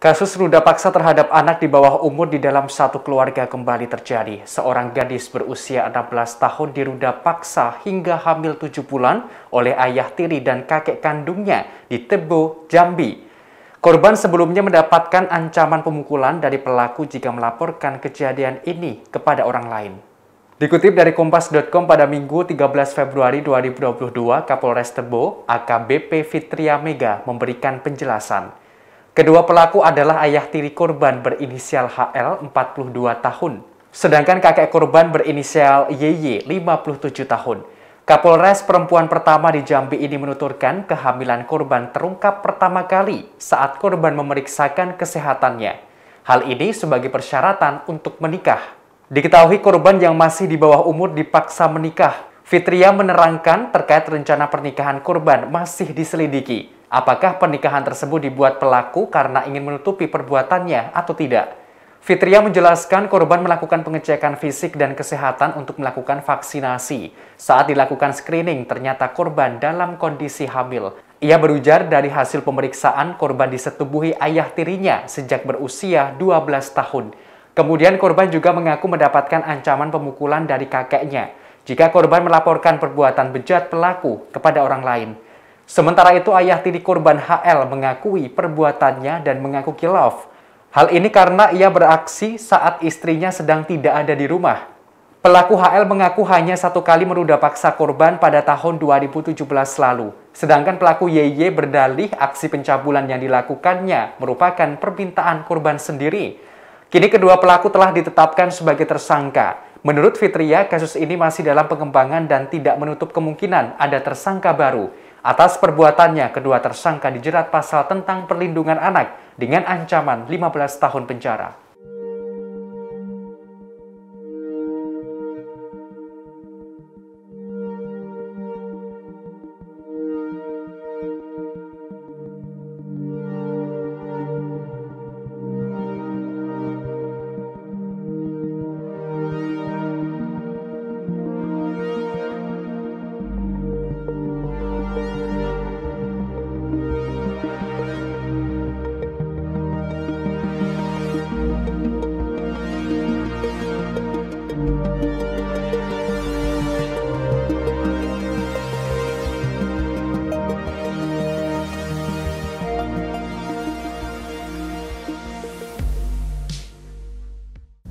Kasus ruda paksa terhadap anak di bawah umur di dalam satu keluarga kembali terjadi. Seorang gadis berusia 16 tahun diruda paksa hingga hamil 7 bulan oleh ayah tiri dan kakek kandungnya di Tebo, Jambi. Korban sebelumnya mendapatkan ancaman pemukulan dari pelaku jika melaporkan kejadian ini kepada orang lain. Dikutip dari Kompas.com pada Minggu 13 Februari 2022, Kapolres Tebo, AKBP Fitria Mega memberikan penjelasan. Kedua pelaku adalah ayah tiri korban berinisial HL 42 tahun, sedangkan kakek korban berinisial YY 57 tahun. Kapolres perempuan pertama di Jambi ini menuturkan kehamilan korban terungkap pertama kali saat korban memeriksakan kesehatannya. Hal ini sebagai persyaratan untuk menikah. Diketahui korban yang masih di bawah umur dipaksa menikah. Fitria menerangkan terkait rencana pernikahan korban masih diselidiki. Apakah pernikahan tersebut dibuat pelaku karena ingin menutupi perbuatannya atau tidak? Fitria menjelaskan korban melakukan pengecekan fisik dan kesehatan untuk melakukan vaksinasi. Saat dilakukan screening, ternyata korban dalam kondisi hamil. Ia berujar dari hasil pemeriksaan korban disetubuhi ayah tirinya sejak berusia 12 tahun. Kemudian korban juga mengaku mendapatkan ancaman pemukulan dari kakeknya jika korban melaporkan perbuatan bejat pelaku kepada orang lain. Sementara itu ayah tiri korban HL mengakui perbuatannya dan mengaku kilaf. Hal ini karena ia beraksi saat istrinya sedang tidak ada di rumah. Pelaku HL mengaku hanya satu kali meruda paksa korban pada tahun 2017 lalu. Sedangkan pelaku YY berdalih aksi pencabulan yang dilakukannya merupakan permintaan korban sendiri. Kini kedua pelaku telah ditetapkan sebagai tersangka. Menurut Fitria, kasus ini masih dalam pengembangan dan tidak menutup kemungkinan ada tersangka baru. Atas perbuatannya, kedua tersangka dijerat pasal tentang perlindungan anak dengan ancaman 15 tahun penjara.